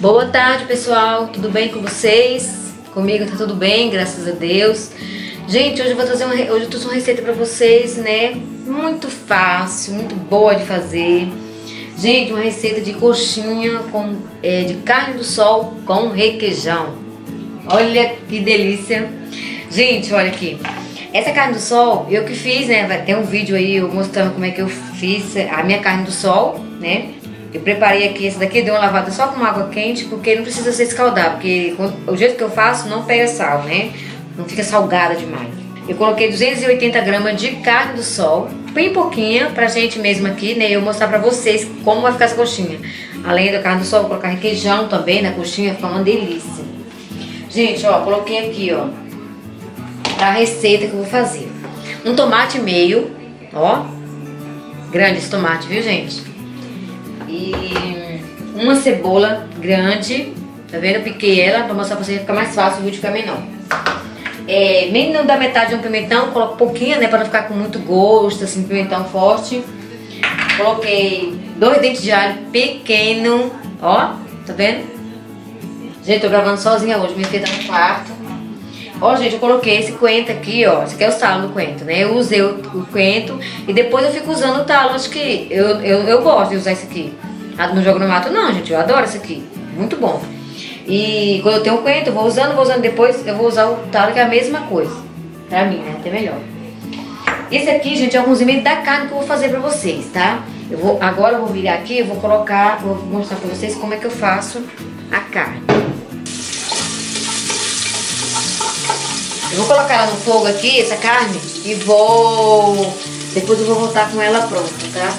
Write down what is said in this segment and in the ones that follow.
Boa tarde, pessoal. Tudo bem com vocês? Comigo tá tudo bem, graças a Deus. Gente, hoje eu vou trazer uma, hoje eu trouxe uma receita para vocês, né? Muito fácil, muito boa de fazer. Gente, uma receita de coxinha com, é, de carne do sol com requeijão. Olha que delícia. Gente, olha aqui. Essa carne do sol, eu que fiz, né? Vai ter um vídeo aí eu mostrando como é que eu fiz a minha carne do sol, né? Eu preparei aqui, esse daqui deu uma lavada só com água quente, porque não precisa ser escaldado, porque o jeito que eu faço não pega sal, né? Não fica salgada demais. Eu coloquei 280 gramas de carne do sol, bem pouquinha, pra gente mesmo aqui, né? Eu mostrar pra vocês como vai ficar essa coxinha. Além da carne do sol, vou colocar requeijão também na coxinha, fica uma delícia. Gente, ó, coloquei aqui, ó, pra receita que eu vou fazer. Um tomate meio, ó, grande esse tomate, viu, gente? E uma cebola grande, tá vendo? Eu piquei ela pra mostrar pra vocês ficar mais fácil o vídeo ficar menor. É, não dá metade de um pimentão, coloco pouquinho, né? Pra não ficar com muito gosto, assim, pimentão forte. Coloquei dois dentes de alho pequeno, ó, tá vendo? Gente, tô gravando sozinha hoje, minha filha tá no quarto. Ó, gente, eu coloquei esse coentro aqui, ó. Esse aqui é o talo do coentro, né? Eu usei o, o coentro e depois eu fico usando o talo. Acho que eu, eu, eu gosto de usar esse aqui. Ah, no jogo no mato não, gente. Eu adoro esse aqui. Muito bom. E quando eu tenho o coentro, eu vou usando, vou usando depois, eu vou usar o talo, que é a mesma coisa. Pra mim, né? Até melhor. Esse aqui, gente, é alguns elementos da carne que eu vou fazer pra vocês, tá? Eu vou, agora eu vou virar aqui, eu vou colocar, vou mostrar pra vocês como é que eu faço a carne. Eu vou colocar ela no fogo aqui, essa carne, e vou... Depois eu vou voltar com ela pronta, tá?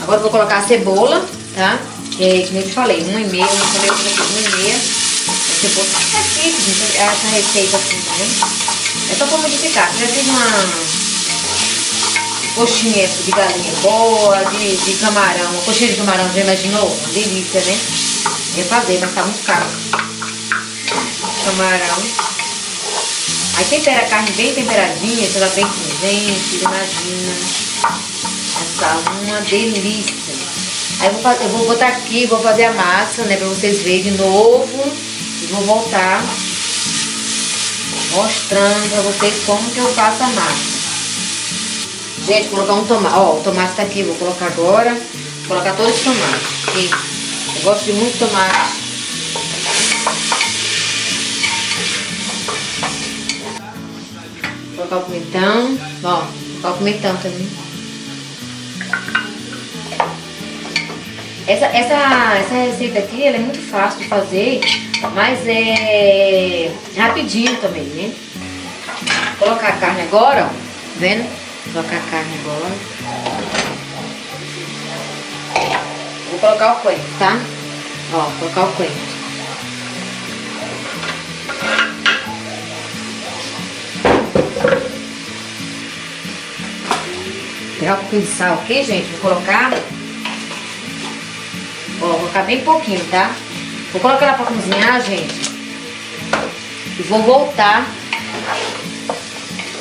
Agora eu vou colocar a cebola, tá? Que é, como eu te falei, uma e meia, uma falei uma e meia. A cebola é simples, gente, essa receita assim, tá vendo? É só pra modificar. Já fiz uma coxinha de galinha boa, de, de camarão. Uma coxinha de camarão, já imaginou? Uma delícia, né? Ia fazer, mas tá muito caro. Camarão. Aí tempera a carne bem temperadinha, se ela bem gente, imagina. Essa uma delícia. Aí eu vou, eu vou botar aqui, vou fazer a massa, né, pra vocês verem de novo. E vou voltar mostrando pra vocês como que eu faço a massa. Gente, colocar um tomate. Ó, o tomate tá aqui, vou colocar agora. Vou colocar todo esse tomate. Aqui. Eu gosto de muito tomate. Colocar o pimentão. Ó, colocar o pimentão também. Essa, essa, essa receita aqui, ela é muito fácil de fazer, mas é rapidinho também, né? Vou colocar a carne agora, ó. Tá vendo? Vou colocar a carne agora. Vou colocar o coentro, tá? Ó, colocar o coentro. Um pouquinho de sal aqui, gente. Vou colocar. Ó, vou colocar bem pouquinho, tá? Vou colocar ela pra cozinhar, gente. E vou voltar.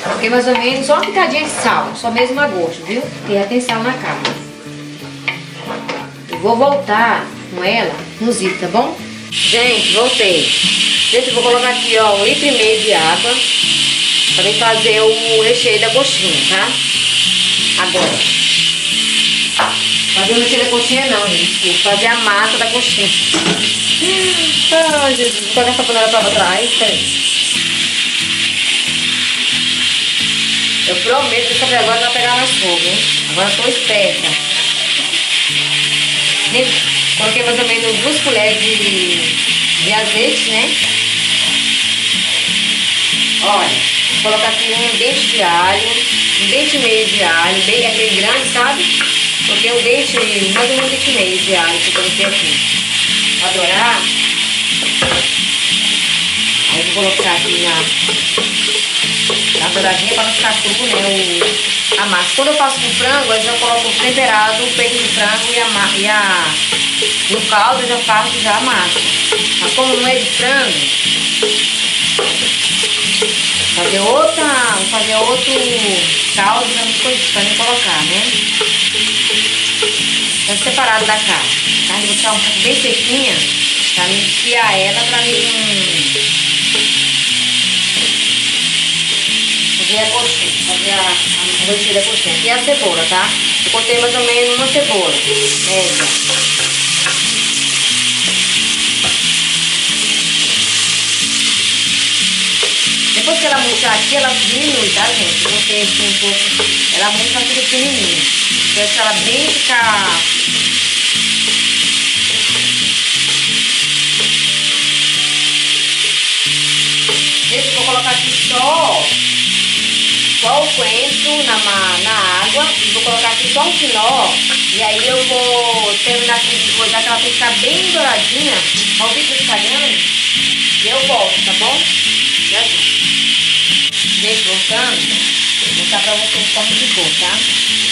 Coloquei mais ou menos só uma pitadinha de sal. Só mesmo a gosto, viu? Porque já tem sal na carne. E vou voltar com ela cozida, tá bom? Gente, voltei. Gente, eu vou colocar aqui, ó, um litro e meio de água. Pra fazer o recheio da coxinha, tá? Agora. Fazer o recheio da coxinha não, gente. Fazer a massa da coxinha. Ai, Jesus. Vou essa panela pra trás. Peraí. Eu prometo que essa agora vai pegar mais fogo, hein? Agora eu tô esperta. Coloquei mais ou menos duas colheres de, de azeite, né? Olha, vou colocar aqui um dente de alho um dente e meio de alho, bem aquele grande, sabe? Porque um dente, mais ou menos um dente e meio de alho que eu coloquei aqui. Pra dourar. Aí vou colocar aqui na, na douradinha para não ficar cru, né? O, a massa. Quando eu faço com frango, eu já coloco temperado, o peito de frango e a, e a no caldo eu já faço já a massa. Mas como não é de frango, fazer outra, vou fazer outro caldo pra não, pra não colocar, né? Tá separado da carne. A carne vou deixar um pouco bem sequinha, pra mim enfiar ela pra mim fazer a coxinha, fazer a, a recheio da coxinha. É a cebola, tá? Eu cortei mais ou menos uma cebola média. Que ela murchar aqui, ela diminui, tá, gente? Eu botei aqui um pouco, ela murcha fica pequenininha. Deixa ela bem ficar Gente, vou colocar aqui só, só o coentro na, na água e vou colocar aqui só um quinó. E aí eu vou terminar aqui de coisar que ela tem que ficar bem douradinha. Ó, o vídeo espalhando. E eu volto, tá bom? Já Gente, voltando, vou mostrar pra vocês como ficou, tá?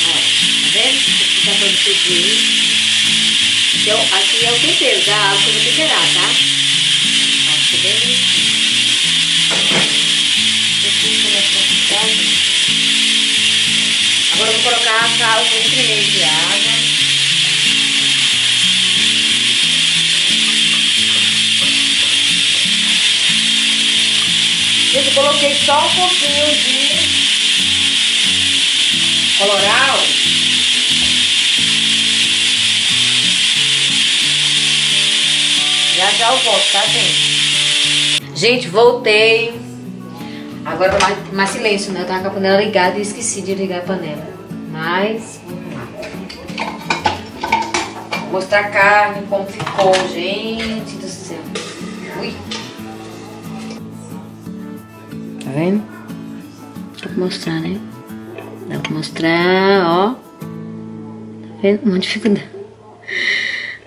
Ó, tá vendo? Fica todo pedir. Então, aqui é o tempero da água que eu vou temperar, tá? Ó, ficou bem limpinho. Agora eu vou colocar a sal com um primeiro de água. Gente, eu coloquei só um pouquinho de coloral. Já já eu volto, tá, gente? Gente, voltei. Agora mais, mais silêncio, né? Eu tava com a panela ligada e esqueci de ligar a panela. Mas, vamos lá. Vou mostrar a carne, como ficou, gente do céu. Ui. Tá vendo? Dá pra mostrar, né? Dá pra mostrar, ó. Tá vendo? Um de dificuldade.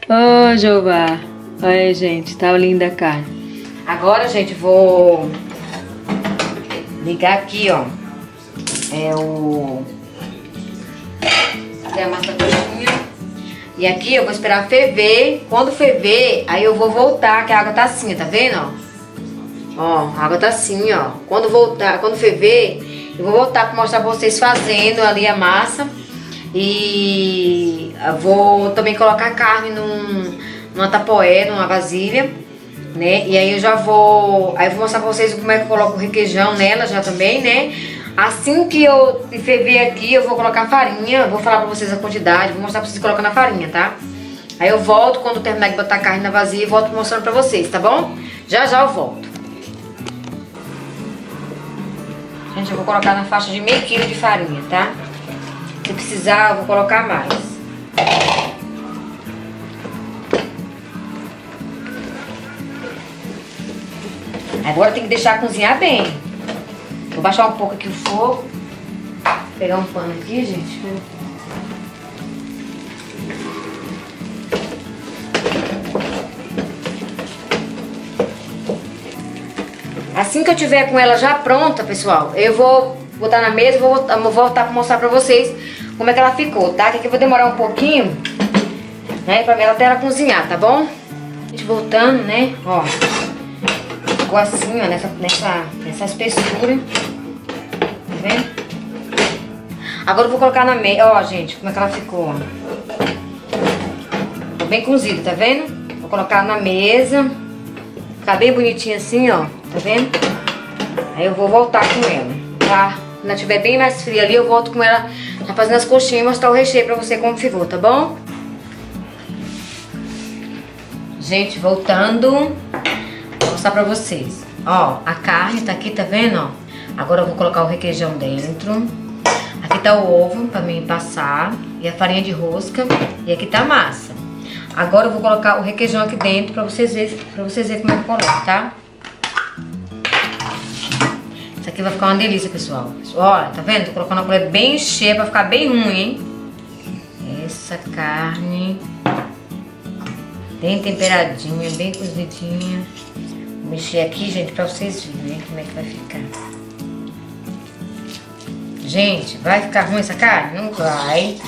Ô, oh, Jeová. Olha, gente, tá linda a carne. Agora, gente, vou ligar aqui, ó. É o... Cadê a massa? E aqui eu vou esperar ferver. Quando ferver, aí eu vou voltar, que a água tá assim, tá vendo, ó? Ó, a água tá assim, ó. Quando voltar, quando ferver, eu vou voltar pra mostrar pra vocês fazendo ali a massa. E vou também colocar a carne num, numa tapoé, numa vasilha né? E aí eu já vou, aí eu vou mostrar pra vocês como é que eu coloco o requeijão nela já também, né? Assim que eu ferver aqui, eu vou colocar farinha, vou falar pra vocês a quantidade, vou mostrar pra vocês colocando a farinha, tá? Aí eu volto quando terminar de botar a carne na vazia e volto mostrando pra vocês, tá bom? Já já eu volto. Gente, eu vou colocar na faixa de meio quilo de farinha, tá? Se precisar, eu vou colocar mais. Agora tem que deixar cozinhar bem. Vou baixar um pouco aqui o fogo. Vou pegar um pano aqui, gente. Assim que eu tiver com ela já pronta, pessoal, eu vou botar na mesa vou, vou voltar pra mostrar pra vocês como é que ela ficou, tá? Que aqui eu vou demorar um pouquinho, né? Pra ver ela até ela cozinhar, tá bom? Gente voltando, né? Ó ficou assim, ó, nessa, nessa, nessa espessura. Tá vendo? Agora eu vou colocar na mesa. Ó, gente, como é que ela ficou, ó. Ficou bem cozida, tá vendo? Vou colocar na mesa. Ficar bem bonitinha assim, ó. Tá vendo? Aí eu vou voltar com ela, tá? Quando ela estiver bem mais fria ali, eu volto com ela já fazendo as coxinhas e mostrar o recheio pra você como ficou, tá bom? Gente, voltando mostrar pra vocês. Ó, a carne tá aqui, tá vendo, ó? Agora eu vou colocar o requeijão dentro. Aqui tá o ovo pra mim passar. E a farinha de rosca. E aqui tá a massa. Agora eu vou colocar o requeijão aqui dentro pra vocês verem, pra vocês verem como é que eu coloco, tá? Isso aqui vai ficar uma delícia, pessoal. Olha, tá vendo? Tô colocando a colher bem cheia pra ficar bem ruim, hein? Essa carne bem temperadinha, bem cozidinha mexer aqui, gente, pra vocês verem como é que vai ficar. Gente, vai ficar ruim essa carne? Não vai.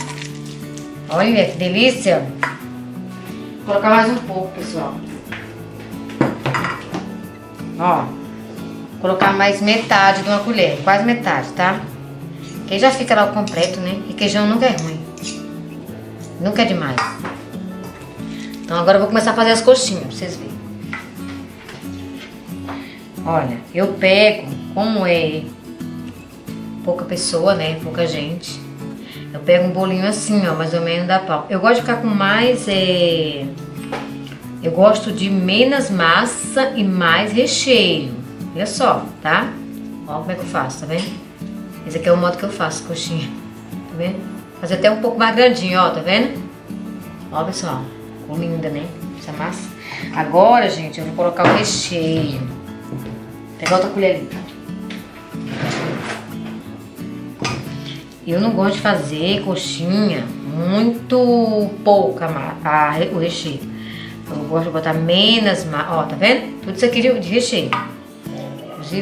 Olha que delícia. Vou colocar mais um pouco, pessoal. Ó. Colocar mais metade de uma colher, quase metade, tá? Que já fica lá o completo, né? E queijão nunca é ruim. Nunca é demais. Então agora eu vou começar a fazer as coxinhas, pra vocês verem. Olha, eu pego, como é pouca pessoa, né? Pouca gente. Eu pego um bolinho assim, ó, mais ou menos da pau. Eu gosto de ficar com mais. É... Eu gosto de menos massa e mais recheio. Olha só, tá? Olha como é que eu faço, tá vendo? Esse aqui é o modo que eu faço, coxinha. Tá vendo? Fazer até um pouco mais grandinho, ó, tá vendo? Ó, pessoal. Ficou linda, né? Essa massa. Agora, gente, eu vou colocar o recheio. Vou outra colher ali. Eu não gosto de fazer coxinha muito pouca a, o recheio. Eu gosto de botar menos, ó, tá vendo? Tudo isso aqui de, de recheio.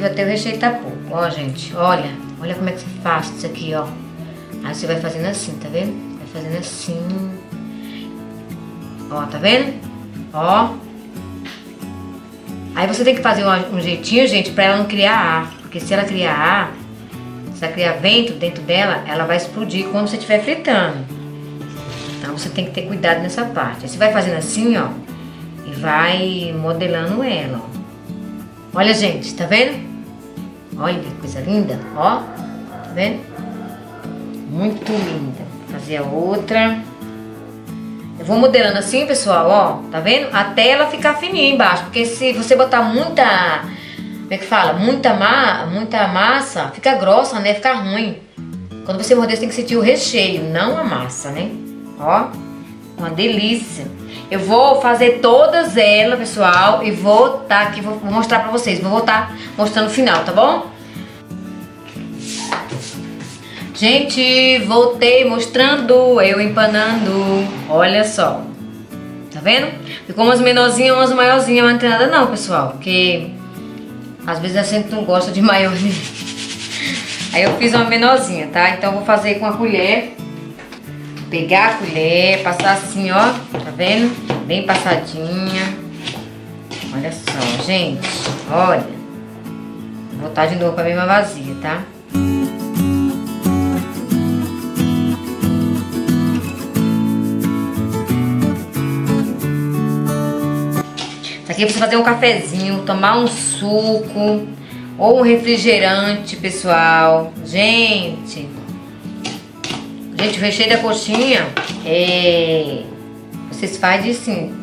Até o recheio tá pouco. Ó, gente, olha. Olha como é que você faz isso aqui, ó. Aí você vai fazendo assim, tá vendo? Vai fazendo assim. Ó, tá vendo? Ó. Aí você tem que fazer um, um jeitinho, gente, pra ela não criar ar. Porque se ela criar ar, se ela criar vento dentro dela, ela vai explodir quando você estiver fritando. Então você tem que ter cuidado nessa parte. Aí você vai fazendo assim, ó. E vai modelando ela, ó. Olha, gente, tá vendo? Olha que coisa linda, ó. Tá vendo? Muito linda. Vou fazer a outra. Eu vou modelando assim, pessoal, ó. Tá vendo? Até ela ficar fininha embaixo. Porque se você botar muita... Como é que fala? Muita, ma muita massa, fica grossa, né? Fica ruim. Quando você morder, você tem que sentir o recheio, não a massa, né? Ó, uma delícia. Eu vou fazer todas elas, pessoal, e vou tá aqui, vou mostrar pra vocês. Vou voltar mostrando o final, tá bom? Gente, voltei mostrando, eu empanando. Olha só. Tá vendo? Ficou umas menorzinhas, umas maiorzinhas, mas não tem nada não, pessoal. Porque às vezes a gente não gosta de maiorzinha. Aí eu fiz uma menorzinha, tá? Então eu vou fazer com a colher pegar a colher, passar assim, ó, tá vendo? Bem passadinha. Olha só, gente, olha. Vou botar de novo pra mesma vazia, tá? Aqui é pra você fazer um cafezinho, tomar um suco ou um refrigerante, pessoal. Gente, Gente, o recheio da coxinha é... Vocês fazem assim.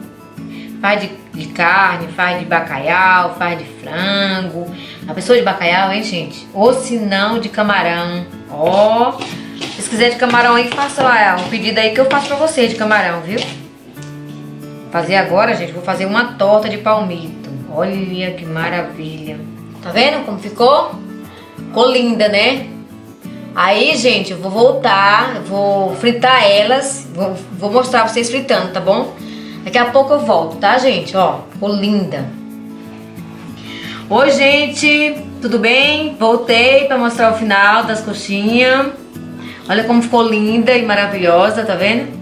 Faz de, de, carne, faz de bacalhau, faz de frango. A pessoa de bacalhau, hein, gente? Ou se não, de camarão. Ó. Se vocês quiserem de camarão aí, faça lá um pedido aí que eu faço pra vocês de camarão, viu? Fazer agora, gente, vou fazer uma torta de palmito. Olha que maravilha. Tá vendo como ficou? Ficou linda, né? Aí, gente, eu vou voltar, vou fritar elas, vou, vou mostrar pra vocês fritando, tá bom? Daqui a pouco eu volto, tá, gente? Ó, ficou linda. Oi, gente, tudo bem? Voltei pra mostrar o final das coxinhas. Olha como ficou linda e maravilhosa, tá vendo?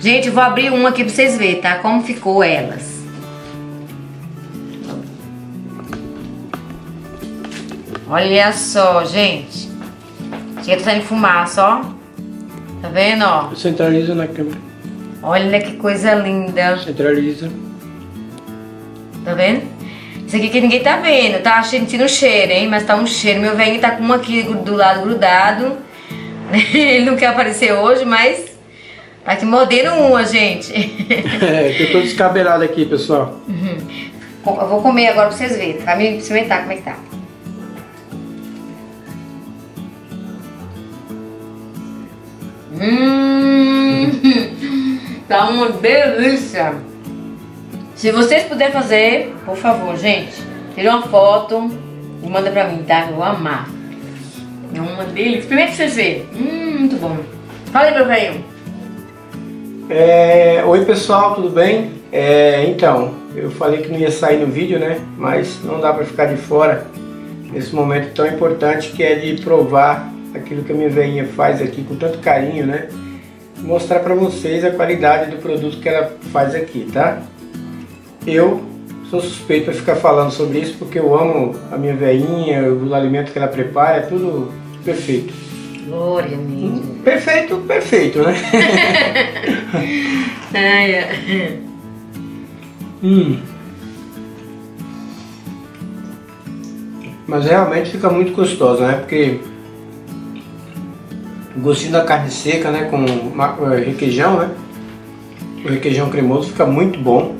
Gente, vou abrir uma aqui pra vocês verem, tá? Como ficou elas. Olha só, gente. Chega saindo fumaça, ó. Tá vendo, ó? Centraliza na câmera. Olha que coisa linda. Centraliza. Tá vendo? Isso aqui que ninguém tá vendo, tá sentindo o cheiro, hein? Mas tá um cheiro. Meu velho tá com uma aqui do lado grudado. Ele não quer aparecer hoje, mas tá aqui mordendo uma, gente. É, eu tô descabelado aqui, pessoal. Uhum. Eu vou comer agora pra vocês verem. Vai me experimentar como é que tá. Hum, tá uma delícia. Se vocês puderem fazer, por favor, gente, tira uma foto e manda pra mim, tá? Eu vou amar. É uma delícia. Experimenta vocês verem. Hum, muito bom. Fala aí, meu velho. É, oi, pessoal, tudo bem? É, então, eu falei que não ia sair no vídeo, né? Mas não dá pra ficar de fora nesse momento tão importante que é de provar aquilo que a minha veinha faz aqui com tanto carinho, né? Mostrar para vocês a qualidade do produto que ela faz aqui, tá? Eu sou suspeito para ficar falando sobre isso porque eu amo a minha veinha, o alimento que ela prepara, é tudo perfeito. Glória mesmo. Perfeito, perfeito, né? ai, ai. Hum. Mas realmente fica muito gostosa, né? Porque gostinho da carne seca, né? Com eh, requeijão, né? O requeijão cremoso fica muito bom.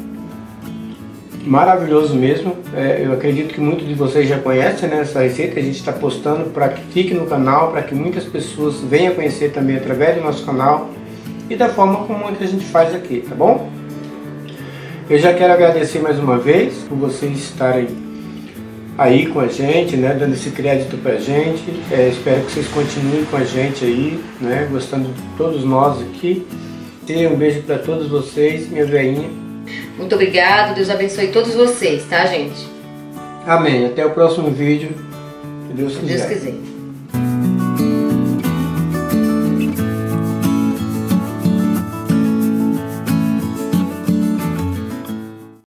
Maravilhoso mesmo. É, eu acredito que muitos de vocês já conhecem né, essa receita. A gente está postando para que fique no canal, para que muitas pessoas venham conhecer também através do nosso canal e da forma como a gente faz aqui, tá bom? Eu já quero agradecer mais uma vez por vocês estarem aí com a gente, né, dando esse crédito pra gente. É, espero que vocês continuem com a gente aí, né, gostando de todos nós aqui. E um beijo para todos vocês, minha veinha. Muito obrigado, Deus abençoe todos vocês, tá, gente? Amém. Até o próximo vídeo. Se Deus quiser. Deus quiser.